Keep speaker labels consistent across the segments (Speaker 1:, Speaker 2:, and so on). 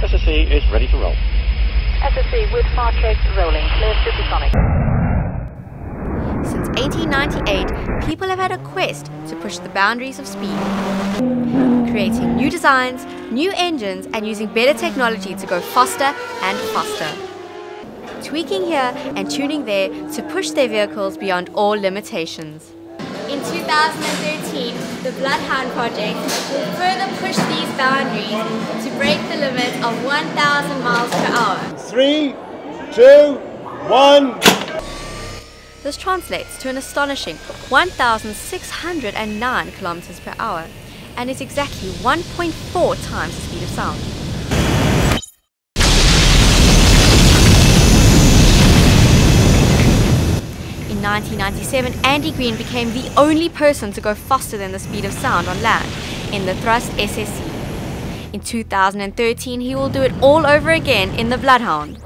Speaker 1: SSC is ready to roll.
Speaker 2: SSC with Matrix rolling, clear supersonic.
Speaker 3: Since 1898, people have had a quest to push the boundaries of speed, creating new designs, new engines, and using better technology to go faster and faster. Tweaking here and tuning there to push their vehicles beyond all limitations.
Speaker 4: In 2013, the Bloodhound project will further push these boundaries to break the limit of 1,000 miles per hour.
Speaker 5: Three, two, one.
Speaker 3: This translates to an astonishing 1,609 kilometers per hour and is exactly 1.4 times the speed of sound. 1997, Andy Green became the only person to go faster than the speed of sound on land in the Thrust SSC. In 2013, he will do it all over again in the Bloodhound.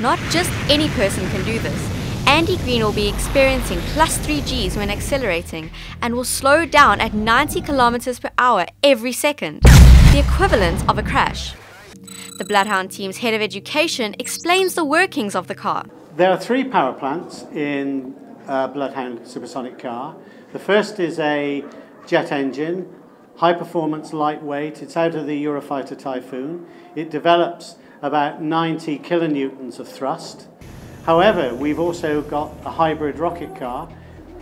Speaker 3: Not just any person can do this. Andy Green will be experiencing plus 3 Gs when accelerating and will slow down at 90 kilometers per hour every second, the equivalent of a crash. The Bloodhound team's head of education explains the workings of the car.
Speaker 6: There are three power plants in a Bloodhound supersonic car. The first is a jet engine, high performance, lightweight. It's out of the Eurofighter Typhoon. It develops about 90 kilonewtons of thrust. However, we've also got a hybrid rocket car,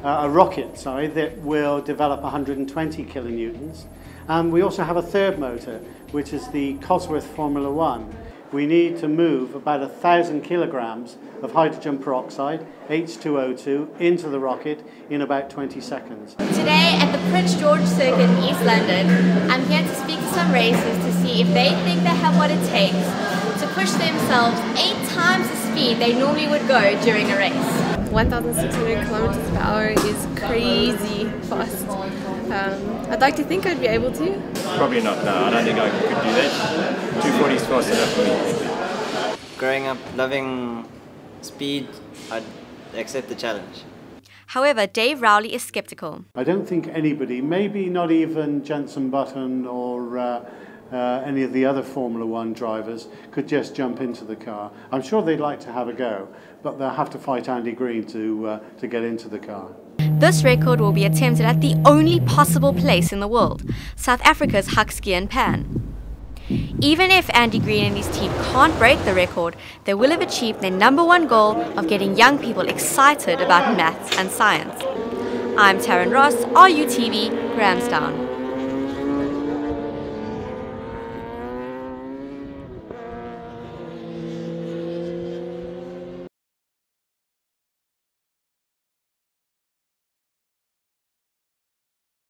Speaker 6: uh, a rocket, sorry, that will develop 120 kilonewtons. And we also have a third motor, which is the Cosworth Formula One. We need to move about a thousand kilograms of hydrogen peroxide, H2O2, into the rocket in about 20 seconds.
Speaker 4: Today at the Prince George Circuit in East London, I'm here to speak to some racers to see if they think they have what it takes to push themselves eight times the speed they normally would go during a race.
Speaker 7: 1,600 kilometers per hour is crazy fast. Um, I'd like to think I'd be able to.
Speaker 8: Probably not, no. I don't think I could do that. 240 is fast enough for me.
Speaker 9: Growing up loving speed, I'd accept the challenge.
Speaker 3: However, Dave Rowley is skeptical.
Speaker 6: I don't think anybody, maybe not even Jenson Button or uh, uh, any of the other Formula One drivers, could just jump into the car. I'm sure they'd like to have a go, but they'll have to fight Andy Green to, uh, to get into the car.
Speaker 3: This record will be attempted at the only possible place in the world, South Africa's Hakskeen Pan. Even if Andy Green and his team can't break the record, they will have achieved their number one goal of getting young people excited about maths and science. I'm Tarryn Ross, RUTV, Grahamstown.